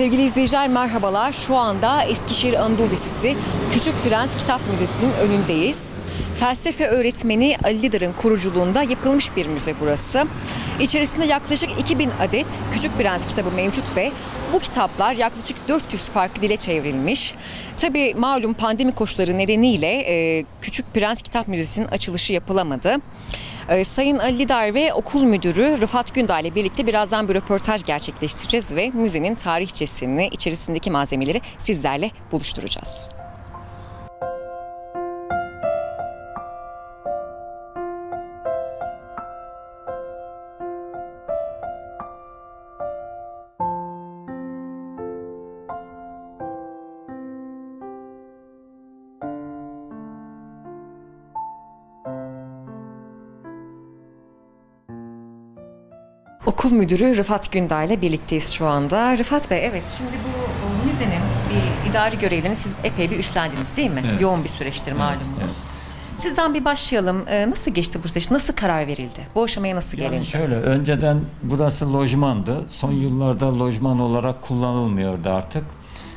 Sevgili izleyiciler merhabalar. Şu anda Eskişehir Anadolu Lisesi Küçük Prens Kitap Müzesi'nin önündeyiz. Felsefe öğretmeni Ali Lidar'ın kuruculuğunda yapılmış bir müze burası. İçerisinde yaklaşık 2000 adet Küçük Prens kitabı mevcut ve bu kitaplar yaklaşık 400 farklı dile çevrilmiş. Tabii malum pandemi koşulları nedeniyle e, Küçük Prens Kitap Müzesi'nin açılışı yapılamadı. Ee, Sayın Ali Lidar ve okul müdürü Rıfat Günday ile birlikte birazdan bir röportaj gerçekleştireceğiz ve müzenin tarihçesini, içerisindeki malzemeleri sizlerle buluşturacağız. Okul müdürü Rıfat Günday ile birlikteyiz şu anda. Rıfat Bey evet şimdi bu, bu müzenin bir idari görevlerini siz epey bir üstlendiniz değil mi? Evet. Yoğun bir süreçtir malumunuz. evet. Sizden bir başlayalım. Ee, nasıl geçti bu süreç? Nasıl karar verildi? Bu aşamaya nasıl Yani gelindi? şöyle önceden burası lojmandı. Son yıllarda lojman olarak kullanılmıyordu artık.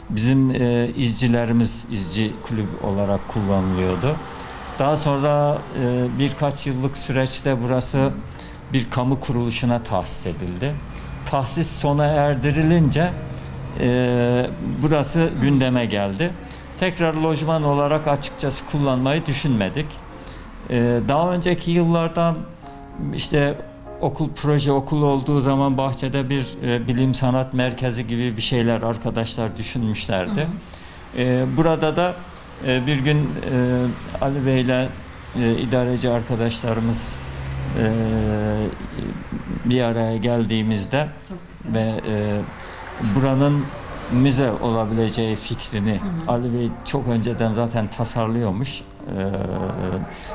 Bizim e, izcilerimiz izci kulüp olarak kullanılıyordu. Daha sonra e, birkaç yıllık süreçte burası bir kamu kuruluşuna tahsis edildi. Tahsis sona erdirilince e, burası gündeme geldi. Tekrar lojman olarak açıkçası kullanmayı düşünmedik. Ee, daha önceki yıllardan işte okul proje okul olduğu zaman bahçede bir e, bilim sanat merkezi gibi bir şeyler arkadaşlar düşünmüşlerdi. Ee, burada da e, bir gün e, Ali Bey'le e, idareci arkadaşlarımız e, bir araya geldiğimizde ve e, buranın müze olabileceği fikrini Ali Bey çok önceden zaten tasarlıyormuş. E,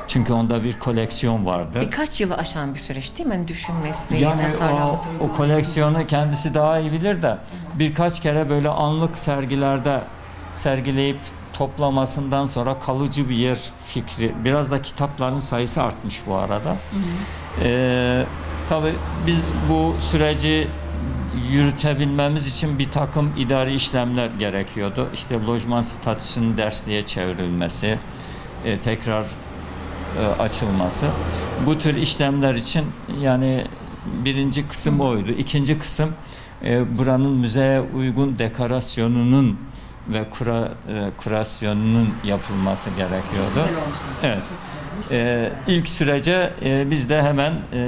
çünkü onda bir koleksiyon vardı. Birkaç yılı aşan bir süreç değil mi? Hani düşünmesi, Yani o, tasarlaması, o uygulaması. koleksiyonu kendisi daha iyi bilir de birkaç kere böyle anlık sergilerde sergileyip toplamasından sonra kalıcı bir yer fikri. Biraz da kitapların sayısı artmış bu arada. Ee, tabii biz bu süreci yürütebilmemiz için bir takım idari işlemler gerekiyordu. İşte lojman statüsünün dersliğe çevrilmesi, e, tekrar e, açılması. Bu tür işlemler için yani birinci kısım oydu. İkinci kısım e, buranın müzeye uygun dekorasyonunun ve kura, e, kurasyonunun yapılması gerekiyordu. Güzel olmuş. Evet. Ee, ilk sürece e, biz de hemen e,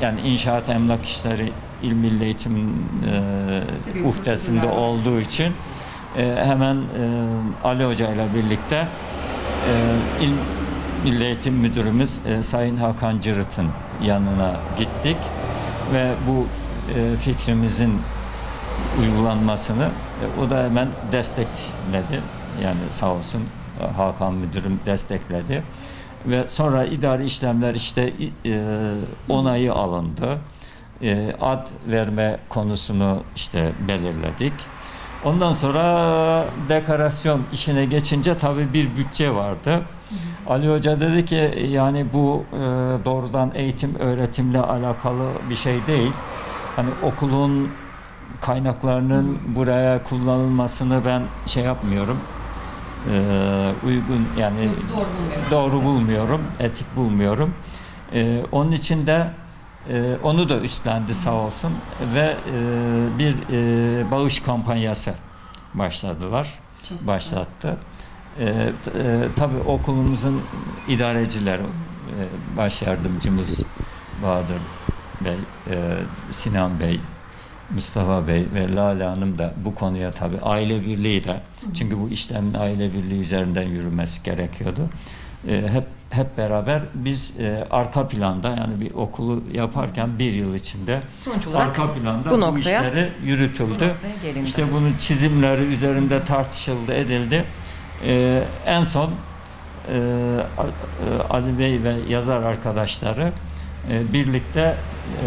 yani inşaat emlak işleri İl Milli Eğitim e, Tabii, uhdesinde olduğu için e, hemen e, Ali Hoca ile birlikte e, İl Milli Eğitim Müdürümüz e, Sayın Hakan Cırıt'ın yanına gittik ve bu e, fikrimizin uygulanmasını e, o da hemen destekledi. Yani sağ olsun e, Hakan Müdürüm destekledi. Ve sonra idari işlemler işte e, onayı alındı. E, ad verme konusunu işte belirledik. Ondan sonra dekorasyon işine geçince tabii bir bütçe vardı. Ali Hoca dedi ki yani bu e, doğrudan eğitim öğretimle alakalı bir şey değil. Hani okulun kaynaklarının buraya kullanılmasını ben şey yapmıyorum. Ee, uygun yani doğru bulmuyorum, etik bulmuyorum. Ee, onun için de e, onu da üstlendi sağ olsun ve e, bir e, bağış kampanyası başladılar, başlattı. E, e, tabii okulumuzun idarecileri, e, baş yardımcımız Bahadır Bey, e, Sinan Bey, Mustafa Bey ve Lale Hanım da bu konuya tabii aile birliği de çünkü bu işlemin aile birliği üzerinden yürümesi gerekiyordu. E, hep hep beraber biz e, arka planda yani bir okulu yaparken bir yıl içinde Sonuç olarak arka planda bu bu, noktaya- işleri yürütüldü. bu. İşte bunun çizimleri üzerinde tartışıldı, edildi. E, en son e, e, Ali Bey ve yazar arkadaşları e, birlikte e,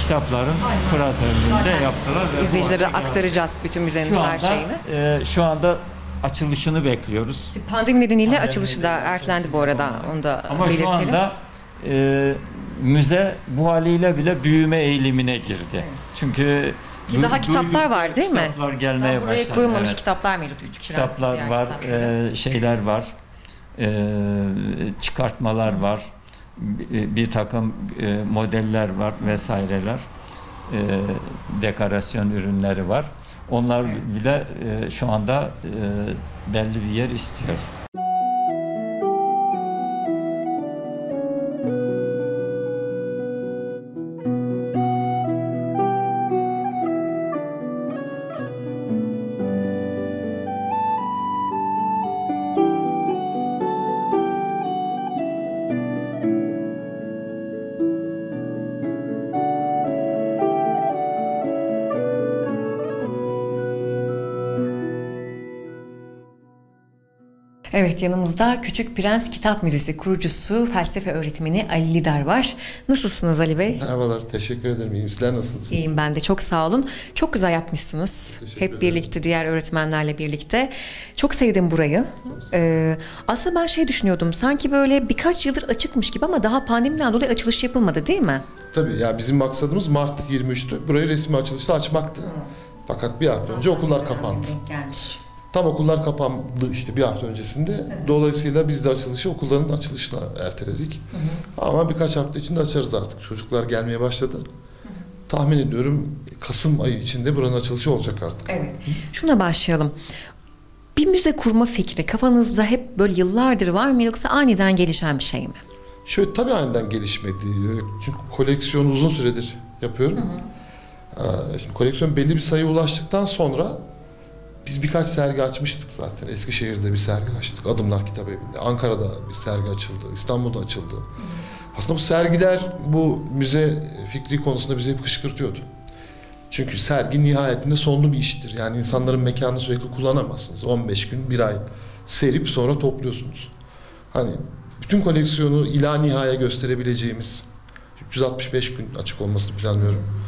kitapların kuratörlüğünde yaptılar. ve bu İzleyicilere aktaracağız bütün müzenin Şu her anda, şeyini. e, şu anda açılışını bekliyoruz. Pandemi nedeniyle Pandemi açılışı da nedeniyle ertelendi bu açılışı arada. Onu da Ama belirtelim. şu anda e, müze bu haliyle bile büyüme eğilimine girdi. Çünkü Ki daha kitaplar var değil mi? Kitaplar gelmeye Daha buraya başladı. koyulmamış evet. kitaplar mevcut. Prens kitaplar diğer var, kitapları. e, şeyler var, e, çıkartmalar var, bir, takım e, modeller var vesaireler, e, dekorasyon ürünleri var. Onlar bile e, şu anda belli bir yer istiyor. Evet yanımızda Küçük Prens Kitap Müzesi kurucusu, felsefe öğretmeni Ali Lidar var. Nasılsınız Ali Bey? Merhabalar, teşekkür ederim. İyiyim. Sizler nasılsınız? İyiyim ben de çok sağ olun. Çok güzel yapmışsınız. Teşekkür Hep ederim. birlikte diğer öğretmenlerle birlikte. Çok sevdim burayı. Ee, aslında ben şey düşünüyordum sanki böyle birkaç yıldır açıkmış gibi ama daha pandemiden dolayı açılış yapılmadı değil mi? Tabii ya bizim maksadımız Mart 23'tü. Burayı resmi açılışta açmaktı. Fakat bir hafta önce okullar kapandı. Gelmiş. Tam okullar kapandı işte bir hafta öncesinde. Dolayısıyla biz de açılışı okulların açılışına erteledik. Ama birkaç hafta içinde açarız artık. Çocuklar gelmeye başladı. Tahmin ediyorum Kasım ayı içinde buranın açılışı olacak artık. Evet. Şuna başlayalım. Bir müze kurma fikri kafanızda hep böyle yıllardır var mı yoksa aniden gelişen bir şey mi? Şöyle tabii aniden gelişmedi. Çünkü koleksiyonu uzun süredir yapıyorum. Ee, Şimdi koleksiyon belli bir sayıya ulaştıktan sonra biz birkaç sergi açmıştık zaten. Eskişehir'de bir sergi açtık. Adımlar Kitap Evi'nde. Ankara'da bir sergi açıldı. İstanbul'da açıldı. Aslında bu sergiler bu müze fikri konusunda bizi hep kışkırtıyordu. Çünkü sergi nihayetinde sonlu bir iştir. Yani insanların mekanını sürekli kullanamazsınız. 15 gün, bir ay serip sonra topluyorsunuz. Hani bütün koleksiyonu ila nihaya gösterebileceğimiz 365 gün açık olmasını planlıyorum.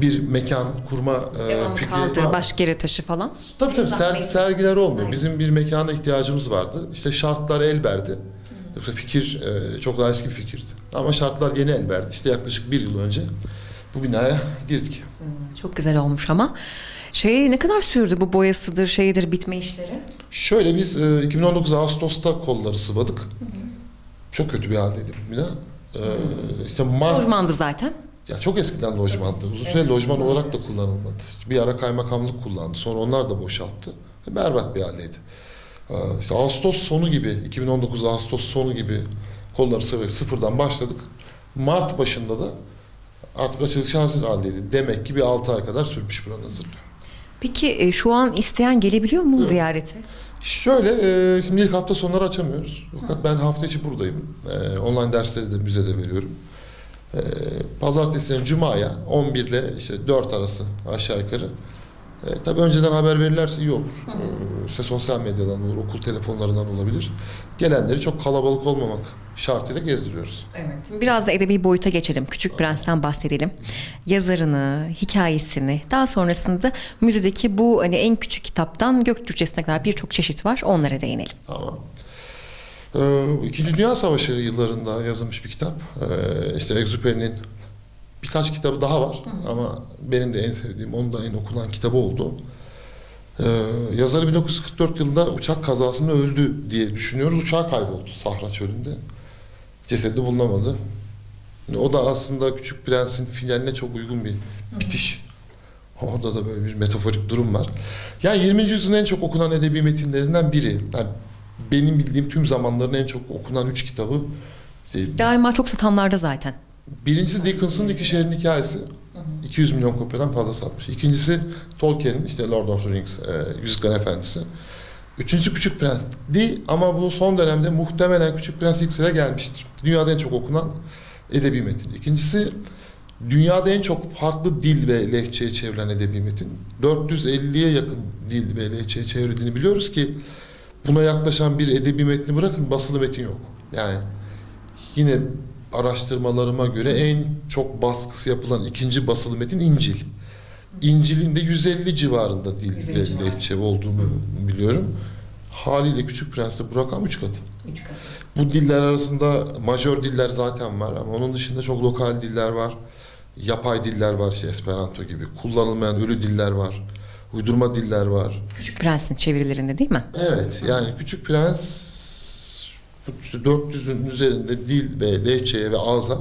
Bir mekan kurma e, Devamı fikri kaldır, var. başka yere taşı falan. Tabii tabii ser- sergiler olmuyor. Aynen. Bizim bir mekana ihtiyacımız vardı. İşte şartlar el verdi. Yoksa fikir e, çok daha eski bir fikirdi. Ama şartlar yeni el verdi. İşte yaklaşık bir yıl önce bu binaya girdik. Çok güzel olmuş ama. Şey ne kadar sürdü bu boyasıdır, şeydir, bitme işleri? Şöyle biz e, 2019 Ağustos'ta kolları sıvadık. Çok kötü bir haldeydi bu bina. E, işte Mart Lojmandı zaten. Ya çok eskiden lojmandı. Uzun süre lojman olarak da kullanılmadı. Bir ara kaymakamlık kullandı. Sonra onlar da boşalttı. Berbat bir haldeydi. Ee, İşte Ağustos sonu gibi, 2019 Ağustos sonu gibi kolları sıvayıp sıfırdan başladık. Mart başında da artık açılışı hazır haldeydi. Demek ki bir 6 ay kadar sürmüş buranın hazırlığı. Peki e, şu an isteyen gelebiliyor mu ziyarete? Şöyle, e, şimdi ilk hafta sonları açamıyoruz. Fakat ben hafta içi buradayım. E, online dersleri de müzede veriyorum. E, Pazartesi'den Cuma'ya 11 ile işte 4 arası aşağı yukarı. E, tabii önceden haber verirlerse iyi olur. E, işte sosyal medyadan olur, okul telefonlarından olabilir. Gelenleri çok kalabalık olmamak şartıyla gezdiriyoruz. Evet. Biraz da edebi boyuta geçelim. Küçük Prens'ten bahsedelim. Yazarını, hikayesini, daha sonrasında müzedeki bu hani en küçük kitaptan Göktürkçesine kadar birçok çeşit var. Onlara değinelim. Tamam. Ee, İkinci Dünya Savaşı yıllarında yazılmış bir kitap. Ee, işte Exupéry'nin birkaç kitabı daha var ama benim de en sevdiğim, onun da en okunan kitabı oldu. Ee, yazarı 1944 yılında uçak kazasında öldü diye düşünüyoruz. Uçağı kayboldu Sahra Çölü'nde. Cesedi bulunamadı. O da aslında Küçük Prens'in finaline çok uygun bir bitiş. Orada da böyle bir metaforik durum var. Yani 20. yüzyılın en çok okunan edebi metinlerinden biri. Yani benim bildiğim tüm zamanların en çok okunan üç kitabı. İşte Daima çok satanlarda zaten. birincisi Dickens'ın İki Şehrin Hikayesi. 200 milyon kopyadan fazla satmış. İkincisi Tolkien'in işte Lord of the Rings, e, Yüzüklerin Efendisi. Üçüncüsü Küçük Prens değil ama bu son dönemde muhtemelen Küçük Prens ilk sıraya gelmiştir. Dünyada en çok okunan edebi metin. İkincisi dünyada en çok farklı dil ve lehçeye çevrilen edebi metin. 450'ye yakın dil ve lehçeye çevrildiğini biliyoruz ki buna yaklaşan bir edebi metni bırakın basılı metin yok. Yani yine araştırmalarıma göre en çok baskısı yapılan ikinci basılı metin İncil. İncil'in de 150 civarında dil 150 ve civarı. lehçe olduğunu biliyorum. Haliyle Küçük Prens'te bu rakam 3 katı. Bu diller arasında majör diller zaten var ama onun dışında çok lokal diller var. yapay diller var işte Esperanto gibi. Kullanılmayan ölü diller var. Uydurma diller var. Küçük Prens'in çevirilerinde değil mi? Evet yani Küçük Prens işte 400'ün üzerinde dil ve lehçeye ve ağza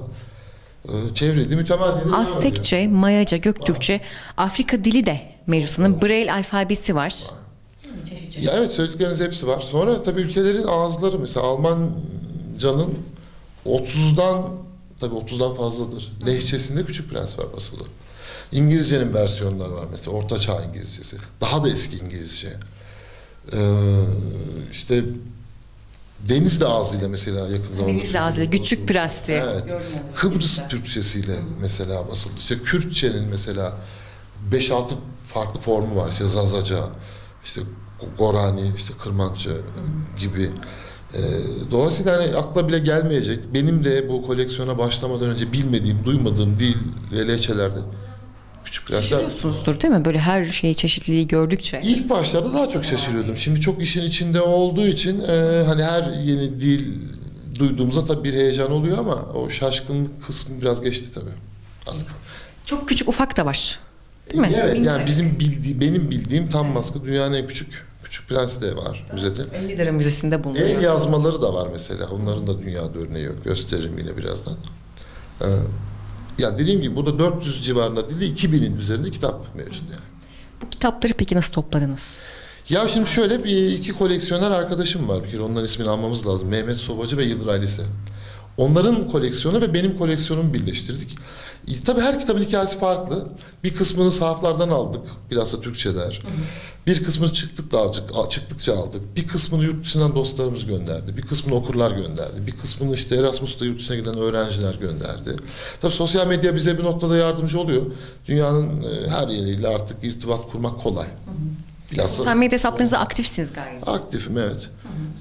e, çevrildi. Devam ediyor. Aztekçe, Mayaca, Göktürkçe, Afrika dili de mevzusunun Braille alfabesi var. Ya evet söyledikleriniz hepsi var. Sonra tabii ülkelerin ağızları mesela Almanca'nın 30'dan tabii 30'dan fazladır. Lehçesinde Küçük Prens var basılı. İngilizcenin versiyonları var mesela Orta Çağ İngilizcesi. Daha da eski İngilizce. Ee, işte Denizli ağzıyla mesela yakın zamanda. Denizli ağzıyla, Küçük Prens diye. Evet. Kıbrıs Türkçesiyle mesela basıldı. İşte Kürtçenin mesela 5-6 farklı formu var. İşte Zazaca, işte Gorani, işte Kırmançı gibi. Ee, dolayısıyla hani akla bile gelmeyecek. Benim de bu koleksiyona başlamadan önce bilmediğim, duymadığım dil ve lehçelerde küçük prensler. Şaşırıyorsunuzdur değil mi? Böyle her şeyi çeşitliliği gördükçe. İlk başlarda daha çok şaşırıyordum. Şimdi çok işin içinde olduğu için e, hani her yeni dil duyduğumuzda tabii bir heyecan oluyor ama o şaşkınlık kısmı biraz geçti tabii. Artık. Çok küçük ufak da var. Değil mi? Evet Bilmiyorum. yani bizim bildiği, benim bildiğim tam maskı dünyanın en küçük küçük prensi de var müzede. 50 lira müzesinde bulunuyor. El yazmaları da var mesela. Onların da dünyada örneği yok. Gösteririm yine birazdan. Ee, yani dediğim gibi burada 400 civarında değil de 2000'in üzerinde kitap mevcut yani. Bu kitapları peki nasıl topladınız? Ya şimdi şöyle bir iki koleksiyoner arkadaşım var bir kere onların ismini almamız lazım. Mehmet Sobacı ve Yıldıray Lise. Onların koleksiyonu ve benim koleksiyonumu birleştirdik. E, tabii her kitabın hikayesi farklı. Bir kısmını sahaflardan aldık. Bilhassa Türkçeler. Bir kısmını çıktık da aldık, çıktıkça aldık. Bir kısmını yurt dışından dostlarımız gönderdi. Bir kısmını okurlar gönderdi. Bir kısmını işte Erasmus'ta yurt dışına giden öğrenciler gönderdi. Tabii sosyal medya bize bir noktada yardımcı oluyor. Dünyanın e, her yeriyle artık irtibat kurmak kolay. Bilhassa Sosyal medya hesaplarınızda aktifsiniz gayet. Aktifim evet.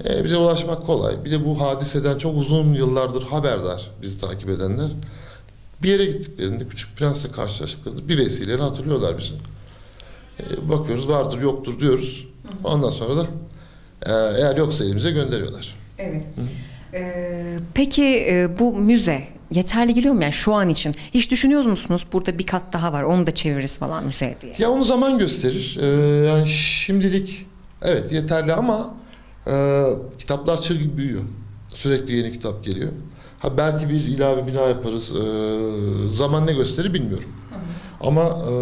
Ee, bize ulaşmak kolay. Bir de bu hadiseden çok uzun yıllardır haberdar bizi takip edenler. Bir yere gittiklerinde Küçük Prens'le karşılaştıklarında bir vesileyle hatırlıyorlar bizi. Ee, bakıyoruz vardır yoktur diyoruz. Ondan sonra da e, eğer yoksa elimize gönderiyorlar. Evet. Ee, peki e, bu müze yeterli geliyor mu yani şu an için? Hiç düşünüyor musunuz burada bir kat daha var onu da çeviririz falan müzeye diye? Ya onu zaman gösterir. Ee, yani şimdilik evet yeterli ama e, kitaplar çır gibi büyüyor. Sürekli yeni kitap geliyor. Ha belki bir ilave bina yaparız. Ee, zaman ne gösterir bilmiyorum. Ama e,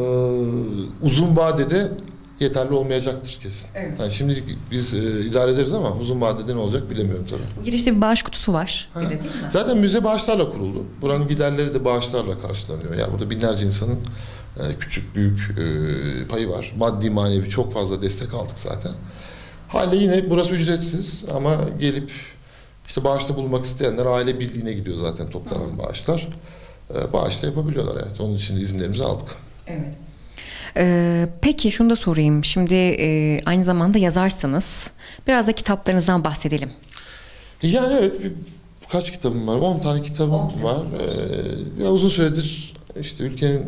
uzun vadede yeterli olmayacaktır kesin. Evet. Yani şimdilik biz e, idare ederiz ama uzun vadede ne olacak bilemiyorum tabii. Girişte bir bağış kutusu var. Bir de değil mi? Zaten müze bağışlarla kuruldu. Buranın giderleri de bağışlarla karşılanıyor. Yani burada binlerce insanın e, küçük büyük e, payı var. Maddi manevi çok fazla destek aldık zaten. Hale yine burası ücretsiz ama gelip işte bağışta bulunmak isteyenler aile birliğine gidiyor zaten toplanan bağışlar. E, bağışla yapabiliyorlar evet. Onun için izinlerimizi aldık. Evet. Ee, peki şunu da sorayım. Şimdi e, aynı zamanda yazarsınız. Biraz da kitaplarınızdan bahsedelim. Yani evet bir, kaç kitabım var? 10 tane kitabım var. Ee, ya uzun süredir işte ülkenin hmm,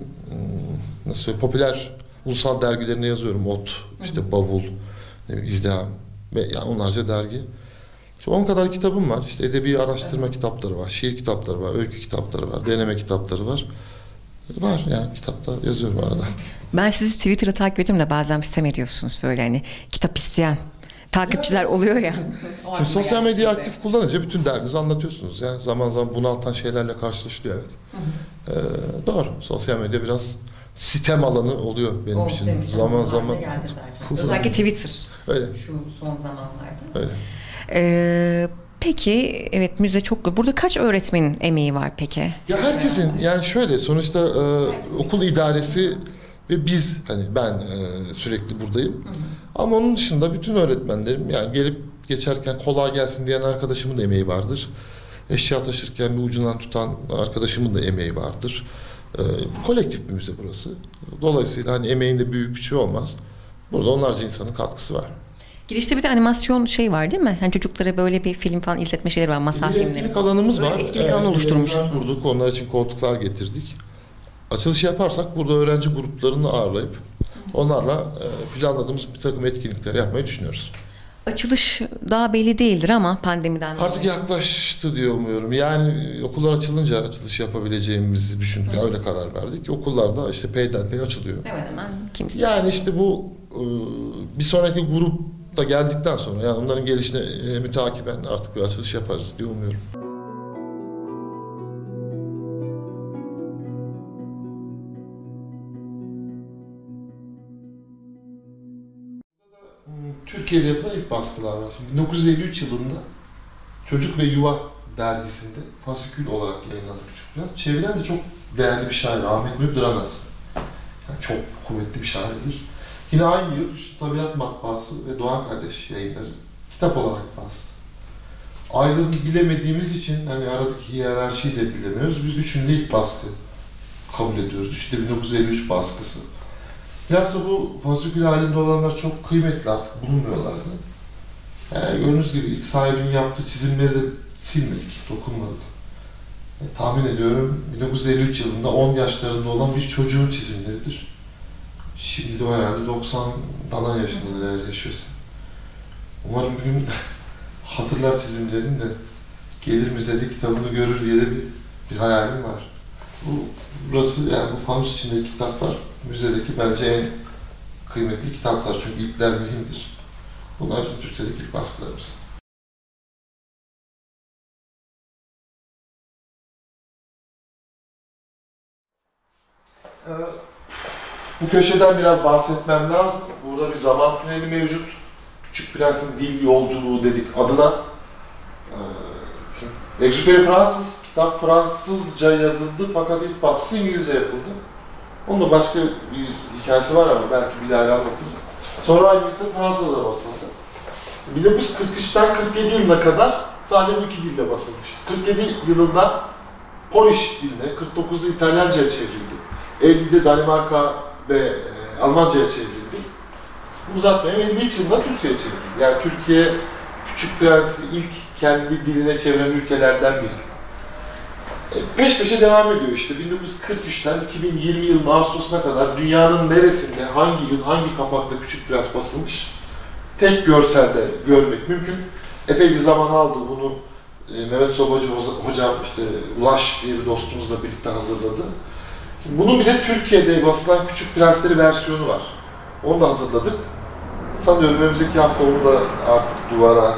nasıl söyleyeyim, popüler ulusal dergilerine yazıyorum. Ot, işte Bavul, İzdiham ve yani onlarca dergi. İşte 10 kadar kitabım var. İşte edebi araştırma kitapları var, şiir kitapları var, öykü kitapları var, deneme kitapları var. Var yani kitapta yazıyorum arada. Ben sizi Twitter'da takip ediyorum da bazen sistem ediyorsunuz böyle hani kitap isteyen takipçiler oluyor ya. Şimdi sosyal medyayı aktif kullanınca bütün derdinizi anlatıyorsunuz. Yani zaman zaman bunaltan şeylerle karşılaşılıyor evet. Ee, doğru. Sosyal medya biraz sitem alanı oluyor benim için. Zaman zaman. Özellikle Twitter Öyle. şu son zamanlarda. Öyle. Ee, peki evet müze çok burada kaç öğretmenin emeği var peki? Ya herkesin yani şöyle sonuçta e, okul idaresi ve biz hani ben e, sürekli buradayım. Ama onun dışında bütün öğretmenlerim yani gelip geçerken kolay gelsin diyen arkadaşımın da emeği vardır. Eşya taşırken bir ucundan tutan arkadaşımın da emeği vardır. E, kolektif bir müze burası. Dolayısıyla hani emeğinde büyük küçüğü olmaz. Burada onlarca insanın katkısı var. Girişte bir de animasyon şey var değil mi? Hani çocuklara böyle bir film falan izletme şeyleri var, masal filmleri. etkinlik alanımız Böyle var. etkinlik alanı bir oluşturmuşuz. evler Kurduk, onlar için koltuklar getirdik. Açılış yaparsak burada öğrenci gruplarını ağırlayıp onlarla e, planladığımız bir takım etkinlikler yapmayı düşünüyoruz. Açılış daha belli değildir ama pandemiden dolayı. Artık yaklaştı diye umuyorum. Yani okullar açılınca açılış yapabileceğimizi düşündük. Öyle karar verdik. Okullarda işte peyderpey açılıyor. Hemen hemen kimse. Yani işte bu e, bir sonraki grup da geldikten sonra yani onların gelişine e, mütakiben artık bir açılış yaparız diye umuyorum. Türkiye'de yapılan ilk baskılar var. Şimdi 1953 yılında Çocuk ve Yuva dergisinde fasikül olarak yayınlandı Küçük Prens. Çeviren de çok değerli bir şair Ahmet Nuri Dranaz. Yani çok kuvvetli bir şairdir. Yine aynı yıl Hüsnü Tabiat Matbaası ve Doğan Kardeş yayınları kitap olarak bastı. Ayrılığını bilemediğimiz için hani aradaki hiyerarşiyi de bilemiyoruz. Biz üçünde ilk baskı kabul ediyoruz. İşte 1953 baskısı. Bilhassa bu fasikül halinde olanlar çok kıymetli artık bulunmuyorlardı. Yani gördüğünüz gibi ilk sahibinin yaptığı çizimleri de silmedik, dokunmadık. E, tahmin ediyorum 1953 yılında 10 yaşlarında olan bir çocuğun çizimleridir. Şimdi de herhalde 90 falan yaşındadır eğer yaşıyorsa. Umarım bir gün hatırlar çizimlerini de gelir müzede kitabını görür diye de bir, bir hayalim var. Bu, burası yani bu fanus içindeki kitaplar müzedeki bence en kıymetli kitaplar çünkü ilkler mühimdir. Bunlar için Türkçedeki ilk baskılarımız. Ee, bu köşeden biraz bahsetmem lazım. Burada bir zaman tüneli mevcut. Küçük Prens'in dil yolculuğu dedik adına. Ee, Fransız, kitap Fransızca yazıldı fakat ilk baskısı İngilizce yapıldı. Onun da başka bir hikayesi var ama belki bir daha anlatırız. Sonra aynı yılda Fransa'da basıldı. 1943'ten 47 yılına kadar sadece bu iki dilde basılmış. 47 yılında Polish diline, 49'da İtalyanca'ya çevrildi. 50'de Danimarka ve e, Almanca'ya çevrildi. Uzatmayayım 53 yılında Türkçe'ye çevrildi. Yani Türkiye Küçük Prens'i ilk kendi diline çeviren ülkelerden biri. E, Peş peşe devam ediyor işte. 1943'ten 2020 yılının Ağustos'una kadar dünyanın neresinde, hangi yıl, hangi kapakta Küçük Prens basılmış tek görselde görmek mümkün. Epey bir zaman aldı bunu e, Mehmet Sobacı hocam işte Ulaş diye bir dostumuzla birlikte hazırladı. Bunun bir de Türkiye'de basılan Küçük Prensleri versiyonu var. Onu da hazırladık. Sanıyorum önümüzdeki hafta onu da artık duvara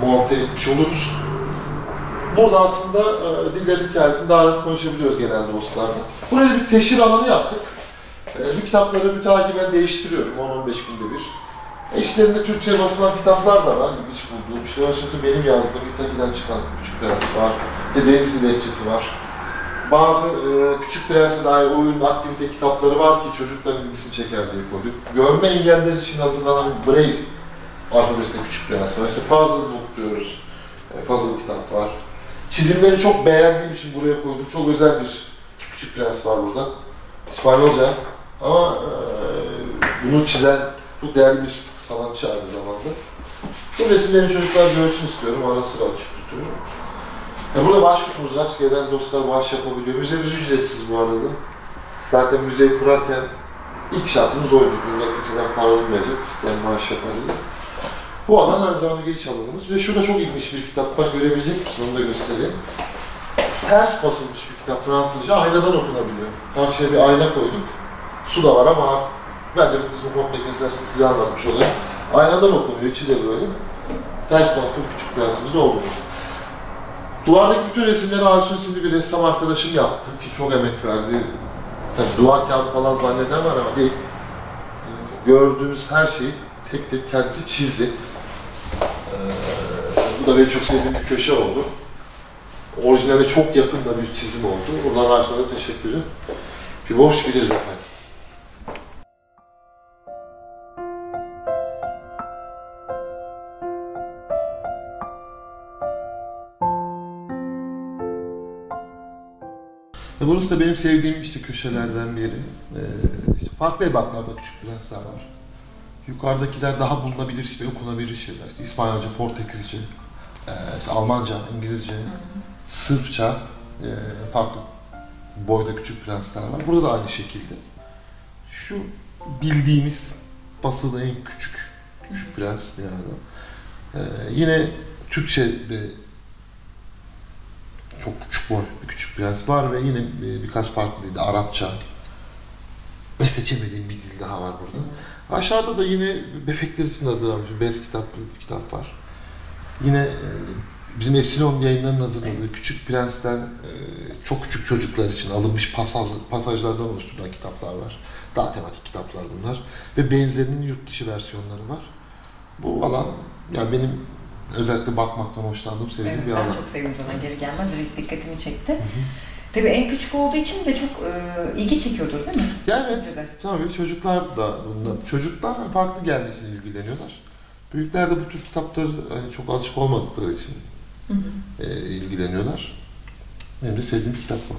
monte etmiş oluruz. Burada aslında e, dillerin hikayesini daha rahat konuşabiliyoruz genel dostlarla. Buraya bir teşhir alanı yaptık. E, bu kitapları mütakiben değiştiriyorum 10-15 günde bir. İçlerinde Türkçe basılan kitaplar da var, ilginç bulduğum. İşte ön benim yazdığım İtaki'den çıkan Küçük Prens var. İşte Denizli Lehçesi var. Bazı e, Küçük Prens'e dair oyun, aktivite kitapları var ki çocukların ilgisini çeker diye koyduk. Görme engeller için hazırlanan Braille alfabesinde Küçük Prens var. İşte Puzzle Book diyoruz. E, puzzle kitap var. Çizimleri çok beğendiğim için buraya koydum. Çok özel bir Küçük Prens var burada. İspanyolca. Ama e, bunu çizen çok değerli bir sanatçı aynı zamanda. Bu resimleri çocuklar görsün istiyorum. Ara sıra açık tutuyorum. Ya burada bağış kutumuz var. Gelen dostlar bağış yapabiliyor. Müzemiz ücretsiz bu arada. Zaten müzeyi kurarken ilk şartımız oydu. Burada kimseden para olmayacak. İsteyen bağış yapabilir. Bu alan aynı zamanda giriş alanımız. Ve şurada çok ilginç bir kitap var. Görebilecek misin? Onu da göstereyim. Ters basılmış bir kitap Fransızca. Aynadan okunabiliyor. Karşıya bir ayna koyduk. Su da var ama artık ben de bu kısmı komple kesersin size anlatmış olayım. Aynadan okunuyor, içi de böyle. Ters baskı küçük prensimiz de oldu. Duvardaki bütün resimleri Asun isimli bir ressam arkadaşım yaptı ki çok emek verdi. Tabii duvar kağıdı falan zanneden var ama değil. Ee, Gördüğümüz her şeyi tek tek kendisi çizdi. Ee, bu da benim çok sevdiğim bir köşe oldu. Orijinale çok yakın da bir çizim oldu. Buradan Asun'a teşekkürü. Bir boş biliriz efendim. Burası da benim sevdiğim işte köşelerden biri. Ee, işte farklı ebatlarda küçük prensler var. Yukarıdakiler daha bulunabilir işte okunabilir şeyler. İşte İspanyolca, Portekizce, e, işte Almanca, İngilizce, Sırpça, e, farklı boyda küçük prensler var. Burada da aynı şekilde. Şu bildiğimiz basılı en küçük küçük prens yani. Ee, yine Türkçe'de çok küçük boy bir küçük prens var ve yine e, birkaç farklı dilde Arapça ve seçemediğim bir dil daha var burada. Aşağıda da yine bebekler için hazırlanmış bir bez kitap bir kitap var. Yine e, bizim Epsilon yayınlarının hazırladığı Küçük Prens'ten e, çok küçük çocuklar için alınmış pasaj, pasajlardan oluşturulan kitaplar var. Daha tematik kitaplar bunlar. Ve benzerinin yurt dışı versiyonları var. Bu alan yani benim özellikle bakmaktan hoşlandığım, sevdiğim Evet, bir ben alan. çok sevdim zaten geri gelmez. Direkt dikkatimi çekti. Tabii en küçük olduğu için de çok e, ilgi çekiyordur değil mi? Ya evet, de. tabii çocuklar da bunda. Çocuklar farklı geldiği için ilgileniyorlar. Büyükler de bu tür kitapları hani çok alışık olmadıkları için Hı hı. e, ilgileniyorlar. Benim de sevdiğim bir kitap bu.